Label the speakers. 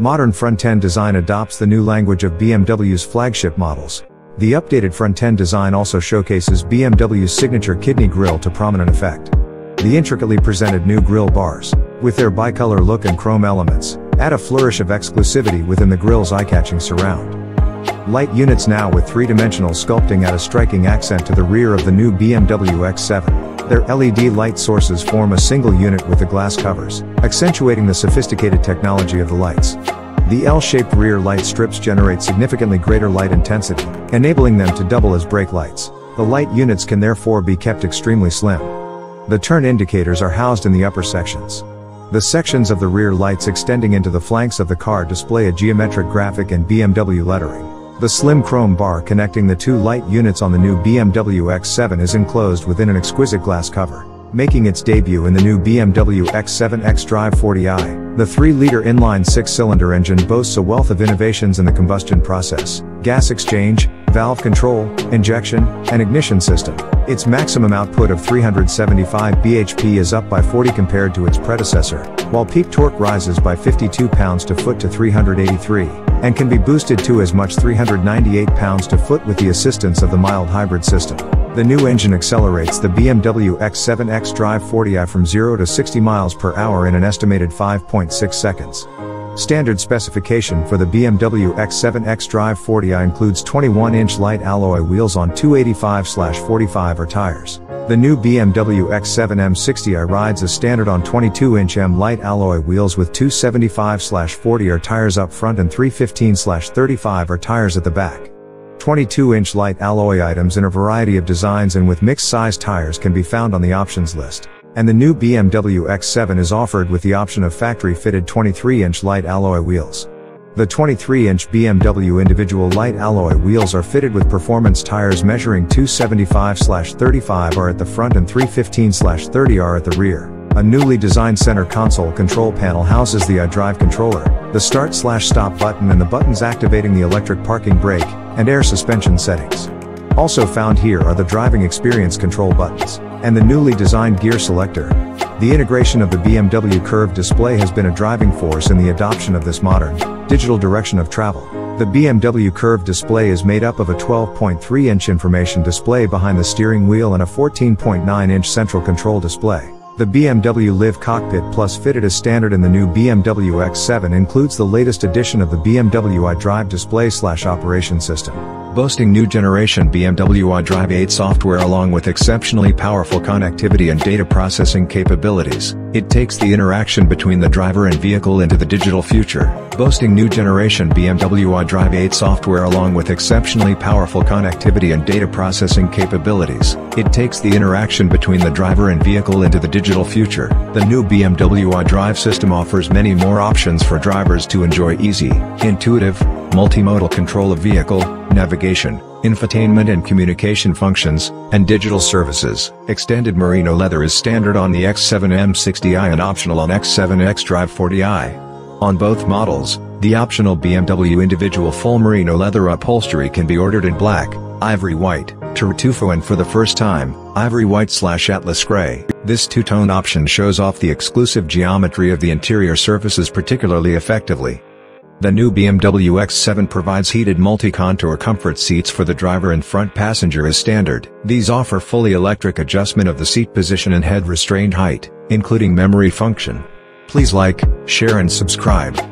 Speaker 1: Modern front-end design adopts the new language of BMW's flagship models. The updated front-end design also showcases BMW's signature kidney grille to prominent effect. The intricately presented new grille bars, with their bicolor look and chrome elements, add a flourish of exclusivity within the grille's eye-catching surround. Light units now with three-dimensional sculpting add a striking accent to the rear of the new BMW X7. Their LED light sources form a single unit with the glass covers, accentuating the sophisticated technology of the lights. The L-shaped rear light strips generate significantly greater light intensity, enabling them to double as brake lights. The light units can therefore be kept extremely slim. The turn indicators are housed in the upper sections. The sections of the rear lights extending into the flanks of the car display a geometric graphic and BMW lettering. The slim chrome bar connecting the two light units on the new BMW X7 is enclosed within an exquisite glass cover, making its debut in the new BMW X7 xDrive 40i. The 3-liter inline 6-cylinder engine boasts a wealth of innovations in the combustion process, gas exchange, valve control, injection, and ignition system. Its maximum output of 375 bhp is up by 40 compared to its predecessor, while peak torque rises by 52 pounds to foot to 383, and can be boosted to as much 398 pounds to foot with the assistance of the mild hybrid system. The new engine accelerates the BMW X7 xDrive 40i from 0 to 60 miles per hour in an estimated 5.6 seconds. Standard specification for the BMW X7 xDrive 40i includes 21-inch light alloy wheels on 285/45R tires. The new BMW X7 M60i rides as standard on 22-inch M light alloy wheels with 275/40R tires up front and 315/35R tires at the back. 22-inch light alloy items in a variety of designs and with mixed-size tires can be found on the options list. And the new BMW X7 is offered with the option of factory-fitted 23-inch light alloy wheels. The 23-inch BMW individual light alloy wheels are fitted with performance tires measuring 275/35R at the front and 315/30R at the rear. A newly designed center console control panel houses the iDrive controller, the start-slash-stop button and the buttons activating the electric parking brake and air suspension settings. Also found here are the driving experience control buttons and the newly designed gear selector. The integration of the BMW curved display has been a driving force in the adoption of this modern, digital direction of travel. The BMW curved display is made up of a 12.3-inch information display behind the steering wheel and a 14.9-inch central control display. The BMW Live Cockpit Plus fitted as standard in the new BMW X7 includes the latest edition of the BMW iDrive display slash operation system. Boasting new generation BMW iDrive 8 software along with exceptionally powerful connectivity and data processing capabilities, it takes the interaction between the driver and vehicle into the digital future. Boasting new generation BMW iDrive 8 software along with exceptionally powerful connectivity and data processing capabilities, it takes the interaction between the driver and vehicle into the digital future. The new BMW iDrive system offers many more options for drivers to enjoy easy, intuitive, multimodal control of vehicle, navigation, infotainment and communication functions, and digital services. Extended merino leather is standard on the X7 M60i and optional on X7 xDrive 40i. On both models, the optional BMW individual full merino leather upholstery can be ordered in black, ivory white, tartufo and for the first time, ivory white slash atlas gray. This two-tone option shows off the exclusive geometry of the interior surfaces particularly effectively. The new BMW X7 provides heated multi-contour comfort seats for the driver and front passenger as standard. These offer fully electric adjustment of the seat position and head restraint height, including memory function. Please like, share and subscribe.